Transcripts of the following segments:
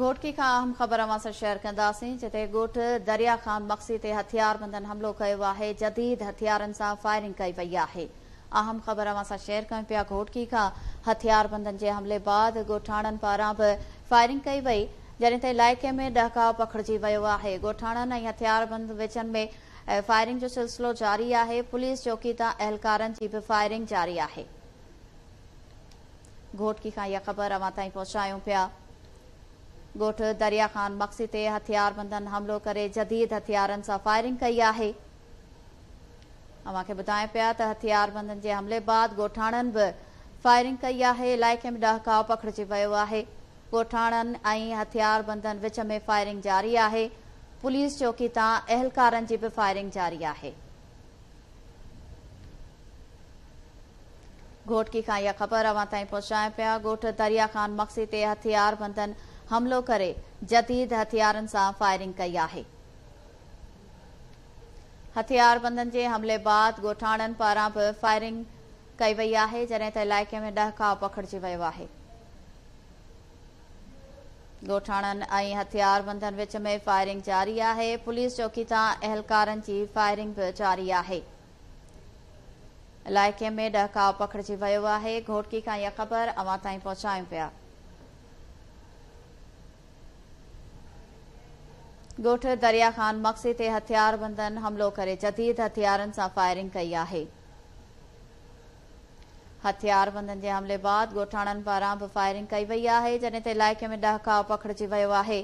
घोटकी खां अहम ख़बर अवां सां शेयर कंदासीं जिथे दरिया ख़ान मक्सी ते हथियारबंदन हमिलो कयो आहे जदीद हथियारनि सां फायरिंग कई वई आहे अहम ख़बर सां शेयर कयूं पिया घोटकी खां हथियारबंदन जे हमले बाद गोठाणनि पारां बि फायरिंग कई वई जॾहिं त इलाइक़े में ॾहकाउ पखिड़िजी वियो आहे गोठाणनि ऐं हथियार बंद विचनि में फायरिंग जो सिलसिलो जारी आहे पुलिस चौकी तां अहिलकारनि जी बि फायरिंग जारी आहे दरिया ख़ान मक्सी ते हथियार बंदन हमिलो करे जदीद हथियारनि सां फायरिंग कई आहे पिया हथियार बंदन जे हमले बाद गोठाणनि बि फायरिंग कई आहे इलाइक़े में ॾहकाउ पकड़िजी वियो आहे हथियार बंदन विच में फायरिंग जारी आहे पुलिस चौकी तां अहिलकारनि जी बि फायरिंग जारी आहे ख़बर पिया दरिया ख़ान हथियार बंदन हमिलो करे जदीद हथियारनि सां फायरिंग कई आहे हथियारबंदनि जे हमले बाद ॻोठाणनि पारां बि फायरिंग कई वई आहे जॾहिं त इलाइक़े में ॾह ॾहकाव पखिड़िजी वियो आहे ॻोठाणनि ऐं हथियारबंदनि विच में फायरिंग जारी आहे पुलिस चौकी तां अहलकारनि जी फायरिंग बि जारी आहे इलाइक़े में ॾह पखिड़िजी वियो आहे घोटकी खां इहा ख़बर अवां ताईं पहुचायूं पिया गोठ दरिया ख़ान मक्सी ते हथियार बंदन हमिलो करे जदी हथियारनि सां फायरिंग कई आहे हथियार बन जे हमले बाद फायरिंग कई वई आहे इलाइक़े में ॾहकाउ पखड़िजी वियो आहे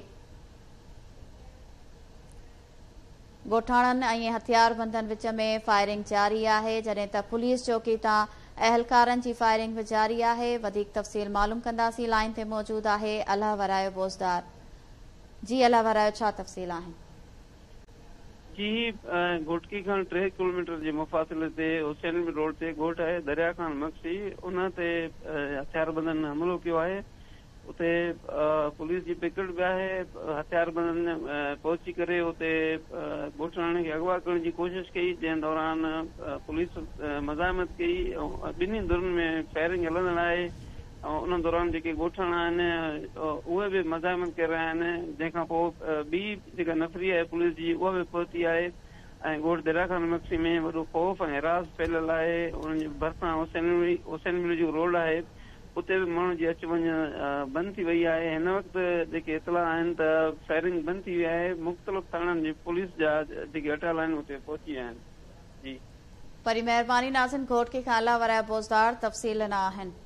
गोठाणनि ऐं हथियारबंदन विच में फायरिंग जारी आहे जॾहिं त पुलिस चौकी तां अहलकारनि जी फायरिंग बि जारी आहे वधीक तफ़सील मालूम कंदासीं लाइन ते मौजूदु आहे जी अला वारा छा तफ़सील आहिनि की आहे टे किलोमीटर जे मुफ़ासिले ते रोड ते दरिया खान मक्सी उन ते हथियारबंदन हमिलो कयो आहे उते पुलिस जी पिकट बि आहे हथियारबंदन पहुची करे उते गोठाणे खे अॻवा करण जी कोशिशि कई जंहिं दौरान पुलिस मज़ामत कई ऐं ॿिन्ही दौरनि में फायरिंग हलंदड़ आहे रहिया आहिनि जंहिंखां पोइ रोड आहे उते बि माण्हुनि जी अचु वञु बंदि थी वई आहे हिन वक़्तु जेके इतलाह आहिनि त फायरिंग बंदि थी वई आहे मुख़्तलिफ़ थाणनि जी पुलिस जा जेके अटल आहिनि